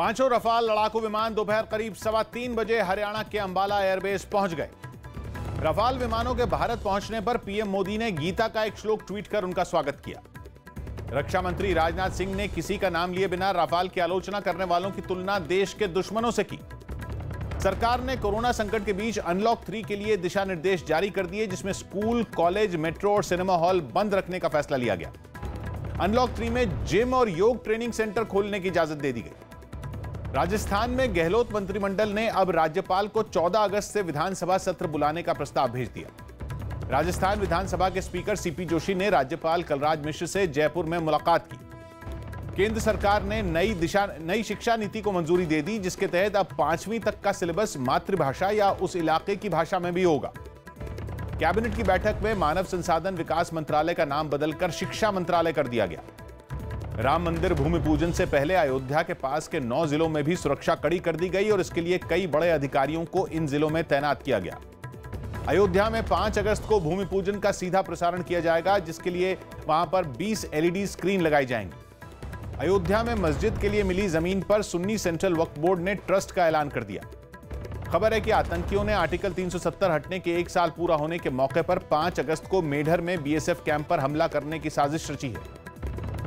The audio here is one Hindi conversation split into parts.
पाँचों रफाल लड़ाकू विमान दोपहर करीब सवा तीन बजे हरियाणा के अंबाला एयरबेस पहुँच गए। रफाल विमानों के भारत पहुँचने पर पीएम मोदी ने गीता का एक श्लोक ट्वीट कर उनका स्वागत किया। रक्षा मंत्री राजनाथ सिंह ने किसी का नाम लिए बिना राफाल की आलोचना करने वालों की तुलना देश के दुश्मनों से की। सरकार ने कोरोना संकट के बीच अनलॉक थ्री के लिए दिशा निर्देश जारी कर दिए, जिसमें स्कूल, कॉलेज, मेट्रो और सिनेमा हॉल बंद रखने का फैसला लिया गया। अनलॉक थ्री में जिम और योग ट्रेनिंग सेंटर खोलने की इजाज़त दे दी गई। राजस्थान में गहलोत मंत्रिमंडल ने अब राज्यपाल को 14 अगस्त से विधानसभा सत्र बुलाने का प्रस्ताव भेज दिया। राजस्थान विधानसभा के स्पीकर सीपी जोशी ने राज्यपाल कलराज मिश्र से जयपुर में मुलाकात की। केंद्र सरकार ने नई दिशा, नई शिक्षा नीति को मंजूरी दे दी, जिसके तहत अब पांचवीं तक का सिलेबस मातृभाषा या उस इलाके की भाषा में भी होगा। कैबिनेट की बैठक में मानव संसाधन विकास मंत्रालय का नाम बदलकर शिक्षा मंत्रालय कर दिया गया। राम मंदिर भूमि पूजन से पहले अयोध्या के पास के नौ जिलों में भी सुरक्षा कड़ी कर दी गई और इसके लिए कई बड़े अधिकारियों को इन जिलों में तैनात किया गया। अयोध्या में 5 अगस्त को भूमि पूजन का सीधा प्रसारण किया जाएगा, जिसके लिए वहाँ पर 20 एलईडी स्क्रीन लगाई जाएँगी। अयोध्या में मस्जिद के लिए मिली ज़मीन पर सुन्नी सेंट्रल वक्फ बोर्ड ने ट्रस्ट का ऐलान कर दिया। खबर है कि आतंकियों ने आर्टिकल 370 हटने के एक साल पूरा होने के मौके पर 5 अगस्त को मेढर में बीएसएफ कैंप पर हमला करने की साजिश रची है।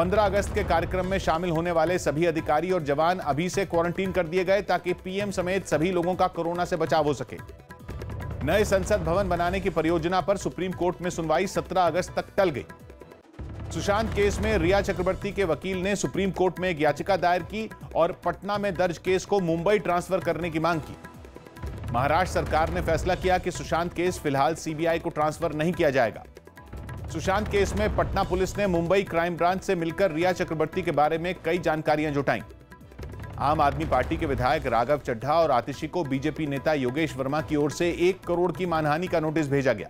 15 अगस्त के कार्यक्रम में शामिल होने वाले सभी अधिकारी और जवान अभी से क्वारंटीन कर दिए गए ताकि पीएम समेत सभी लोगों का कोरोना से बचाव हो सके। नए संसद भवन बनाने की परियोजना पर सुप्रीम कोर्ट में सुनवाई 17 अगस्त तक टल गई। सुशांत केस में रिया चक्रवर्ती के वकील ने सुप्रीम कोर्ट में एक याचिका दायर की और पटना में दर्ज केस को मुंबई ट्रांसफ़र करने की मांग की। महाराष्ट्र सरकार ने फैसला किया कि सुशांत केस फ़िलहाल सीबीआई को ट्रांसफ़र नहीं किया जाएगा। सुशांत केस में पटना पुलिस ने मुंबई क्राइम ब्रांच से मिलकर रिया चक्रवर्ती के बारे में कई जानकारियाँ जुटाई। आम आदमी पार्टी के विधायक राघव चड्ढा और आतिशी को बीजेपी नेता योगेश वर्मा की ओर से एक करोड़ की मानहानि का नोटिस भेजा गया।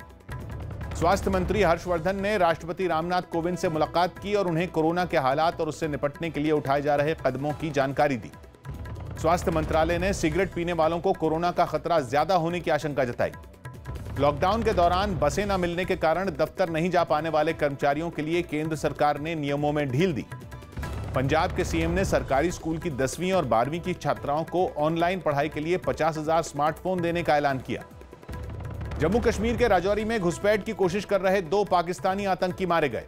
स्वास्थ्य मंत्री हर्षवर्धन ने राष्ट्रपति रामनाथ कोविंद से मुलाकात की और उन्हें कोरोना के हालात और उससे निपटने के लिए उठाए जा रहे कदमों की जानकारी दी। स्वास्थ्य मंत्रालय ने सिगरेट पीने वालों को कोरोना का खतरा ज़्यादा होने की आशंका जताई। लॉकडाउन के दौरान बसें न मिलने के कारण दफ्तर नहीं जा पाने वाले कर्मचारियों के लिए केंद्र सरकार ने नियमों में ढील दी। पंजाब के सीएम ने सरकारी स्कूल की दसवीं और बारहवीं की छात्राओं को ऑनलाइन पढ़ाई के लिए पचास हज़ार स्मार्टफ़ोन देने का ऐलान किया। जम्मू कश्मीर के राजौरी में घुसपैठ की कोशिश कर रहे दो पाकिस्तानी आतंकी मारे गए।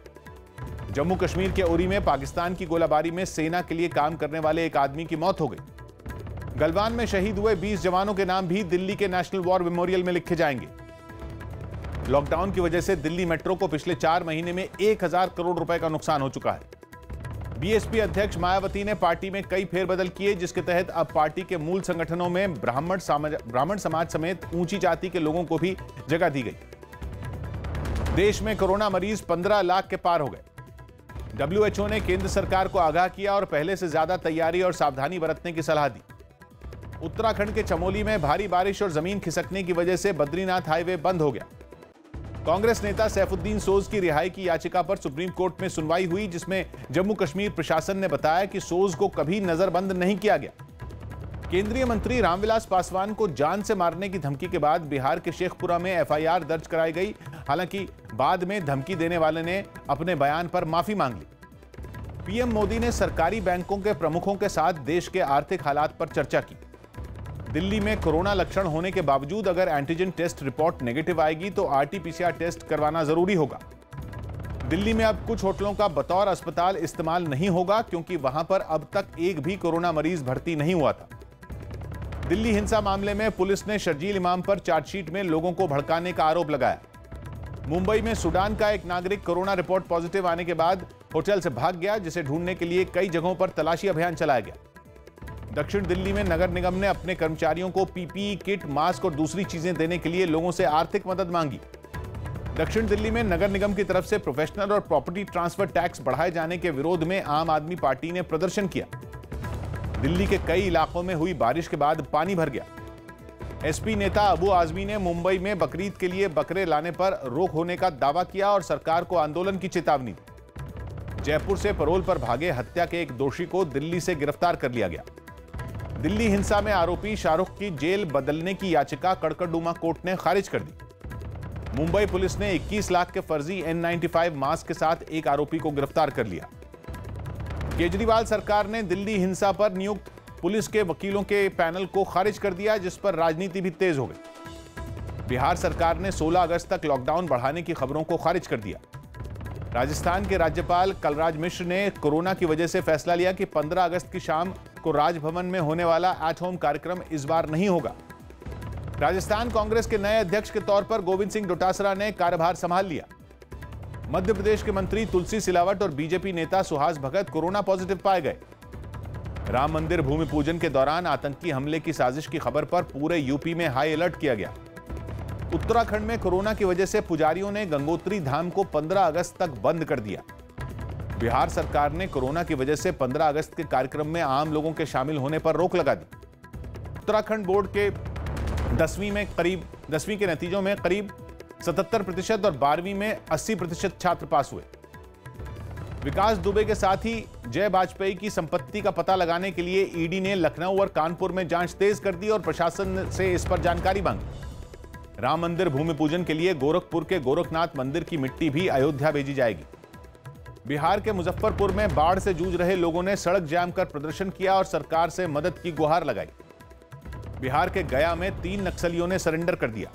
जम्मू कश्मीर के उरी में पाकिस्तान की गोलाबारी में सेना के लिए काम करने वाले एक आदमी की मौत हो गई। गलवान में शहीद हुए 20 जवानों के नाम भी दिल्ली के नेशनल वॉर मेमोरियल में लिखे जाएँगे। लॉकडाउन की वजह से दिल्ली मेट्रो को पिछले चार महीने में एक हज़ार करोड़ रुपए का नुकसान हो चुका है। बीएसपी अध्यक्ष मायावती ने पार्टी में कई फेरबदल किए, जिसके तहत अब पार्टी के मूल संगठनों में ब्राह्मण ब्राह्मण समाज समेत ऊँची जाति के लोगों को भी जगह दी गई। देश में कोरोना मरीज़ 15 लाख के पार हो गए। डब्ल्यूएचओ ने केंद्र सरकार को आगाह किया और पहले से ज़्यादा तैयारी और सावधानी बरतने की सलाह दी। उत्तराखंड के चमोली में भारी बारिश और ज़मीन खिसकने की वजह से बद्रीनाथ हाईवे बंद हो गया। कांग्रेस नेता सैफुद्दीन सोज की रिहाई की याचिका पर सुप्रीम कोर्ट में सुनवाई हुई, जिसमें जम्मू कश्मीर प्रशासन ने बताया कि सोज को कभी नजरबंद नहीं किया गया। केंद्रीय मंत्री रामविलास पासवान को जान से मारने की धमकी के बाद बिहार के शेखपुरा में एफआईआर दर्ज कराई गई। हालाँकि बाद में धमकी देने वाले ने अपने बयान पर माफ़ी मांग ली। पीएम मोदी ने सरकारी बैंकों के प्रमुखों के साथ देश के आर्थिक हालात पर चर्चा की। दिल्ली में कोरोना लक्षण होने के बावजूद अगर एंटीजन टेस्ट रिपोर्ट नेगेटिव आएगी तो आरटीपीसीआर टेस्ट करवाना ज़रूरी होगा। दिल्ली में अब कुछ होटलों का बतौर अस्पताल इस्तेमाल नहीं होगा क्योंकि वहाँ पर अब तक एक भी कोरोना मरीज़ भर्ती नहीं हुआ था। दिल्ली हिंसा मामले में पुलिस ने शर्जील इमाम पर चार्जशीट में लोगों को भड़काने का आरोप लगाया। मुंबई में सूडान का एक नागरिक कोरोना रिपोर्ट पॉजिटिव आने के बाद होटल से भाग गया, जिसे ढूँढने के लिए कई जगहों पर तलाशी अभियान चलाया गया। दक्षिण दिल्ली में नगर निगम ने अपने कर्मचारियों को पीपीई किट, मास्क और दूसरी चीज़ें देने के लिए लोगों से आर्थिक मदद मांगी। दक्षिण दिल्ली में नगर निगम की तरफ़ से प्रोफेशनल और प्रॉपर्टी ट्रांसफ़र टैक्स बढ़ाए जाने के विरोध में आम आदमी पार्टी ने प्रदर्शन किया। दिल्ली के कई इलाकों में हुई बारिश के बाद पानी भर गया। एसपी नेता अबू आजमी ने मुंबई में बकरीद के लिए बकरे लाने पर रोक होने का दावा किया और सरकार को आंदोलन की चेतावनी जयपुर से परोल पर भागे हत्या के एक दोषी को दिल्ली से गिरफ़्तार कर लिया गया। दिल्ली हिंसा में आरोपी शाहरुख की जेल बदलने की याचिका कड़कड़डूमा कोर्ट ने खारिज कर दी। मुंबई पुलिस ने 21 लाख के फर्जी N95 मास्क के साथ एक आरोपी को गिरफ़्तार कर लिया। केजरीवाल सरकार ने दिल्ली हिंसा पर नियुक्त पुलिस के वकीलों के पैनल को खारिज कर दिया, जिस पर राजनीति भी तेज हो गई। बिहार सरकार ने 16 अगस्त तक लॉकडाउन बढ़ाने की खबरों को खारिज कर दिया। राजस्थान के राज्यपाल कलराज मिश्र ने कोरोना की वजह से फैसला लिया कि 15 अगस्त की शाम को राजभवन में होने वाला एट होम कार्यक्रम इस बार नहीं होगा। राजस्थान कांग्रेस के नए अध्यक्ष के तौर पर गोविंद सिंह डोटासरा ने कार्यभार संभाल लिया। मध्य प्रदेश के मंत्री तुलसी सिलावट और बीजेपी नेता सुहास भगत कोरोना पॉजिटिव पाए गए। राम मंदिर भूमि पूजन के दौरान आतंकी हमले की साजिश की खबर पर पूरे यूपी में हाई अलर्ट किया गया। उत्तराखंड में कोरोना की वजह से पुजारियों ने गंगोत्री धाम को 15 अगस्त तक बंद कर दिया। बिहार सरकार ने कोरोना की वजह से 15 अगस्त के कार्यक्रम में आम लोगों के शामिल होने पर रोक लगा दी। उत्तराखंड बोर्ड के दसवीं में करीब, दसवीं के नतीजों में करीब 77 प्रतिशत और बारहवीं में 80 प्रतिशत छात्र पास हुए। विकास दुबे के साथ ही जय वाजपेयी की संपत्ति का पता लगाने के लिए ईडी ने लखनऊ और कानपुर में जाँच तेज कर दी और प्रशासन से इस पर जानकारी मांगी। राम मंदिर भूमि पूजन के लिए गोरखपुर के गोरखनाथ मंदिर की मिट्टी भी अयोध्या भेजी जाएगी। बिहार के मुजफ्फरपुर में बाढ़ से जूझ रहे लोगों ने सड़क जाम कर प्रदर्शन किया और सरकार से मदद की गुहार लगाई। बिहार के गया में तीन नक्सलियों ने सरेंडर कर दिया।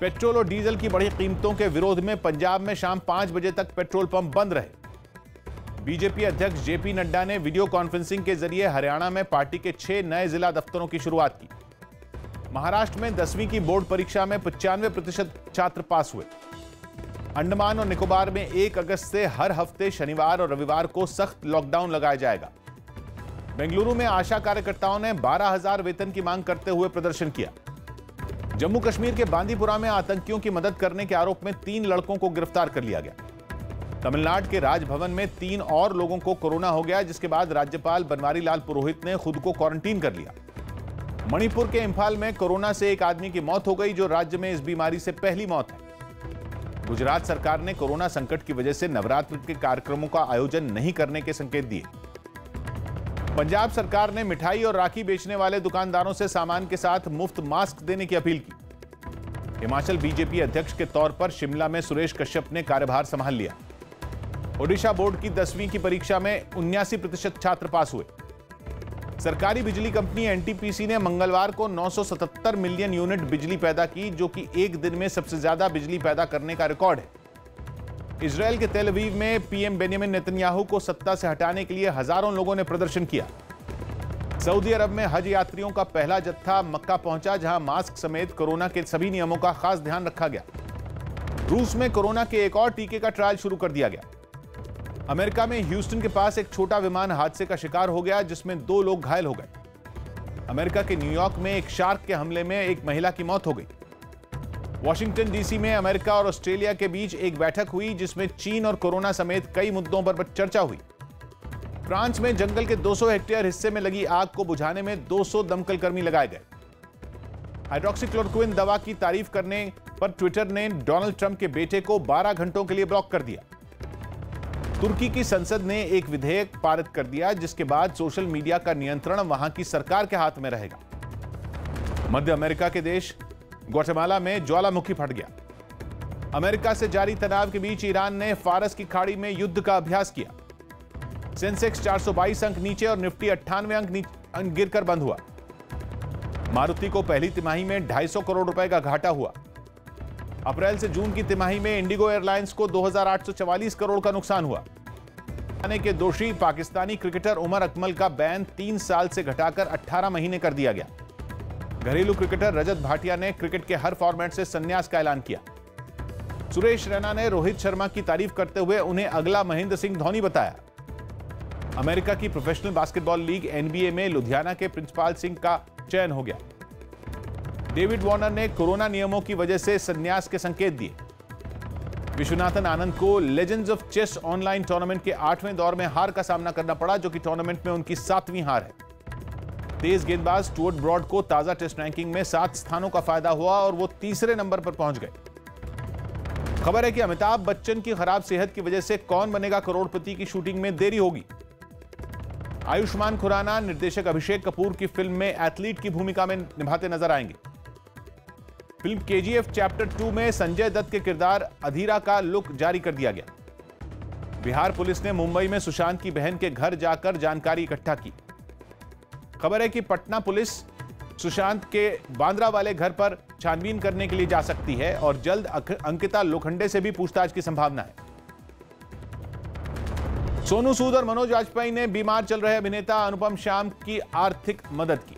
पेट्रोल और डीजल की बढ़ी कीमतों के विरोध में पंजाब में शाम पाँच बजे तक पेट्रोल पंप बंद रहे। बीजेपी अध्यक्ष जेपी नड्डा ने वीडियो कॉन्फ्रेंसिंग के ज़रिए हरियाणा में पार्टी के छह नए जिला दफ्तरों की शुरुआत की। महाराष्ट्र में दसवीं की बोर्ड परीक्षा में पचानवे प्रतिशत छात्र पास हुए। अंडमान और निकोबार में एक अगस्त से हर हफ़्ते शनिवार और रविवार को सख्त लॉकडाउन लगाया जाएगा। बेंगलुरु में आशा कार्यकर्ताओं ने 12,000 वेतन की मांग करते हुए प्रदर्शन किया। जम्मू कश्मीर के बांदीपुरा में आतंकियों की मदद करने के आरोप में तीन लड़कों को गिरफ़्तार कर लिया गया। तमिलनाडु के राजभवन में तीन और लोगों को कोरोना हो गया जिसके बाद राज्यपाल बनवारी लाल पुरोहित ने खुद को क्वारंटीन कर लिया। मणिपुर के इम्फाल में कोरोना से एक आदमी की मौत हो गई जो राज्य में इस बीमारी से पहली मौत है। गुजरात सरकार ने कोरोना संकट की वजह से नवरात्र के कार्यक्रमों का आयोजन नहीं करने के संकेत दिए। पंजाब सरकार ने मिठाई और राखी बेचने वाले दुकानदारों से सामान के साथ मुफ़्त मास्क देने की अपील की। हिमाचल बीजेपी अध्यक्ष के तौर पर शिमला में सुरेश कश्यप ने कार्यभार संभाल लिया। ओडिशा बोर्ड की दसवीं की परीक्षा में उन्यासी प्रतिशत छात्र पास हुए। सरकारी बिजली कंपनी एनटीपीसी ने मंगलवार को 977 मिलियन यूनिट बिजली पैदा की, जो कि एक दिन में सबसे ज़्यादा बिजली पैदा करने का रिकॉर्ड है। इसराइल के तेलवीव में पीएम बेनियामिन नेतन्याहू को सत्ता से हटाने के लिए हज़ारों लोगों ने प्रदर्शन किया। सऊदी अरब में हज यात्रियों का पहला जत्था मक्का पहुँचा, जहाँ मास्क समेत कोरोना के सभी नियमों का खास ध्यान रखा गया। रूस में कोरोना के एक और टीके का ट्रायल शुरू कर दिया गया। अमेरिका में ह्यूस्टन के पास एक छोटा विमान हादसे का शिकार हो गया, जिसमें दो लोग घायल हो गए। अमेरिका के न्यूयॉर्क में एक शार्क के हमले में एक महिला की मौत हो गई। वॉशिंगटन डीसी में अमेरिका और ऑस्ट्रेलिया के बीच एक बैठक हुई, जिसमें चीन और कोरोना समेत कई मुद्दों पर चर्चा हुई। फ्रांस में जंगल के 200 हेक्टेयर हिस्से में लगी आग को बुझाने में 200 दमकल कर्मी लगाए गए। हाइड्रोक्सीक्लोरोक्विन दवा की तारीफ़ करने पर ट्विटर ने डोनाल्ड ट्रंप के बेटे को 12 घंटों के लिए ब्लॉक कर दिया। तुर्की की संसद ने एक विधेयक पारित कर दिया, जिसके बाद सोशल मीडिया का नियंत्रण वहाँ की सरकार के हाथ में रहेगा। मध्य अमेरिका के देश ग्वाटेमाला में ज्वालामुखी फट गया। अमेरिका से जारी तनाव के बीच ईरान ने फारस की खाड़ी में युद्ध का अभ्यास किया। सेंसेक्स 422 अंक नीचे और निफ्टी अट्ठानवे अंक गिरकर बंद हुआ। मारुति को पहली तिमाही में 250 करोड़ रुपए का घाटा हुआ। अप्रैल से जून की तिमाही में इंडिगो एयरलाइंस को 2,844 करोड़ का नुकसान हुआ। के दोषी पाकिस्तानी क्रिकेटर उमर अकमल का बैन तीन साल से घटाकर 18 महीने कर दिया गया। घरेलू क्रिकेटर रजत भाटिया ने क्रिकेट के हर फॉर्मेट से संन्यास का ऐलान किया। सुरेश रैना ने रोहित शर्मा की तारीफ़ करते हुए उन्हें अगला महेंद्र सिंह धोनी बताया। अमेरिका की प्रोफेशनल बास्केटबॉल लीग एनबीए में लुधियाना के प्रिंसपाल सिंह का चयन हो गया। डेविड वार्नर ने कोरोना नियमों की वजह से संन्यास के संकेत दिए। विश्वनाथन आनंद को legends of chess online tournament के आठवें दौर में हार का सामना करना पड़ा, जो कि टूर्नामेंट में उनकी सातवीं हार है। तेज गेंदबाज स्टुअर्ट ब्रॉड को ताज़ा टेस्ट रैंकिंग में सात स्थानों का फ़ायदा हुआ और वो तीसरे नंबर पर पहुँच गए। खबर है कि अमिताभ बच्चन की खराब सेहत की वजह से कौन बनेगा करोड़पति की शूटिंग में देरी होगी। आयुष्मान खुराना, निर्देशक अभिषेक कपूर की फ़िल्म में एथलीट की भूमिका में निभाते नज़र आएँगे। फ़िल्म केजीएफ चैप्टर टू में संजय दत्त के किरदार अधीरा का लुक जारी कर दिया गया। बिहार पुलिस ने मुंबई में सुशांत की बहन के घर जाकर जानकारी इकट्ठा की। खबर है कि पटना पुलिस सुशांत के बांद्रा वाले घर पर छानबीन करने के लिए जा सकती है और जल्द अंकिता लोखंडे से भी पूछताछ की संभावना है। सोनू सूद और मनोज वाजपेयी ने बीमार चल रहे अभिनेता अनुपम श्याम की आर्थिक मदद की।